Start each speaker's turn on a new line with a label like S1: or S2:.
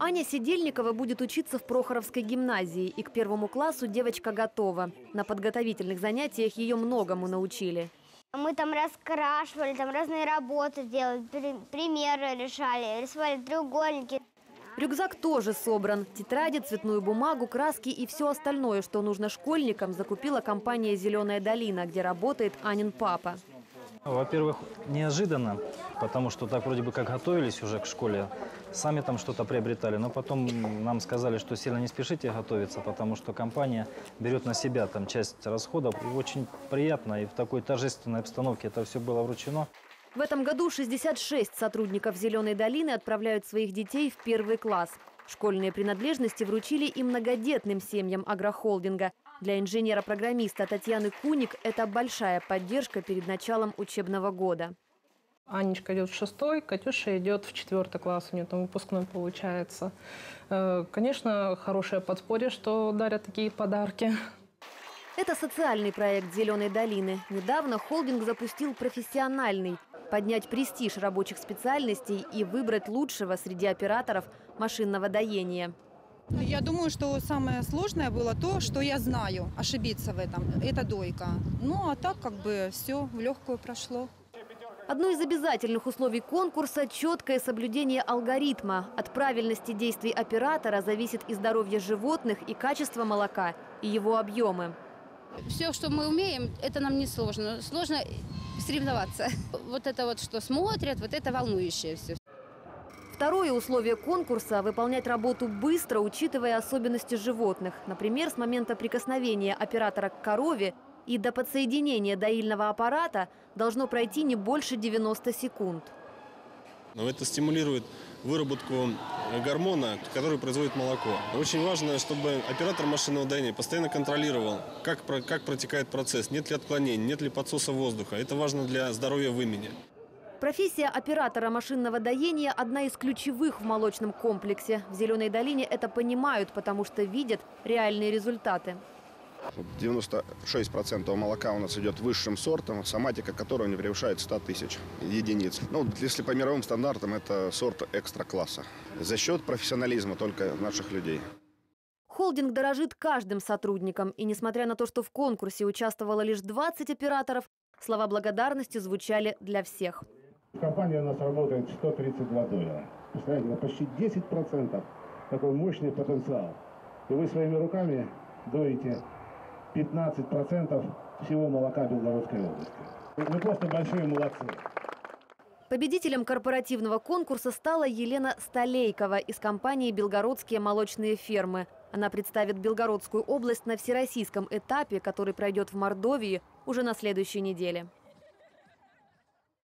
S1: Аня Сидельникова будет учиться в Прохоровской гимназии, и к первому классу девочка готова. На подготовительных занятиях ее многому научили.
S2: Мы там раскрашивали, там разные работы делали, при- примеры решали, рисовали треугольники.
S1: Рюкзак тоже собран. Тетради, цветную бумагу, краски и все остальное, что нужно школьникам, закупила компания «Зеленая долина», где работает Анин папа.
S3: Во-первых, неожиданно, потому что так вроде бы как готовились уже к школе, сами там что-то приобретали, но потом нам сказали, что сильно не спешите готовиться, потому что компания берет на себя там часть расходов. И очень приятно, и в такой торжественной обстановке это все было вручено.
S1: В этом году 66 сотрудников «Зеленой долины» отправляют своих детей в первый класс. Школьные принадлежности вручили и многодетным семьям агрохолдинга. Для инженера-программиста Татьяны Куник это большая поддержка перед началом учебного года.
S4: Анечка идет в шестой, Катюша идет в четвертый класс, у нее там выпускной получается. Э, Конечно, хорошее подспорье, что дарят такие подарки.
S1: Это социальный проект «Зеленой долины». Недавно холдинг запустил профессиональный – поднять престиж рабочих специальностей и выбрать лучшего среди операторов машинного доения.
S5: Я думаю, что самое сложное было то, что я знаю, ошибиться в этом. Это дойка. Ну, а так как бы все в легкую прошло.
S1: Одно из обязательных условий конкурса – четкое соблюдение алгоритма. От правильности действий оператора зависит и здоровье животных, и качество молока, и его объемы.
S6: Все, что мы умеем, это нам не сложно. Сложно соревноваться. Вот это вот, что смотрят, вот это волнующее все.
S1: Второе условие конкурса – выполнять работу быстро, учитывая особенности животных. Например, с момента прикосновения оператора к корове и до подсоединения доильного аппарата должно пройти не больше 90 секунд.
S7: Но это стимулирует выработку гормона, который производит молоко. Очень важно, чтобы оператор машинного доения постоянно контролировал, как, как протекает процесс, нет ли отклонений, нет ли подсоса воздуха. Это важно для здоровья вымени.
S1: Профессия оператора машинного доения – одна из ключевых в молочном комплексе. В «Зеленой долине» это понимают, потому что видят реальные результаты.
S8: 96% молока у нас идет высшим сортом, соматика которого не превышает 100 тысяч единиц. Ну, если по мировым стандартам, это сорт экстра-класса. За счет профессионализма только наших людей.
S1: Холдинг дорожит каждым сотрудником. И несмотря на то, что в конкурсе участвовало лишь 20 операторов, слова благодарности звучали для всех.
S9: Компания у нас работает 132 доллара. Представляете, почти 10% такой мощный потенциал. И вы своими руками доите 15% всего молока Белгородской области. Вы просто большие молодцы.
S1: Победителем корпоративного конкурса стала Елена Столейкова из компании «Белгородские молочные фермы». Она представит Белгородскую область на всероссийском этапе, который пройдет в Мордовии уже на следующей неделе.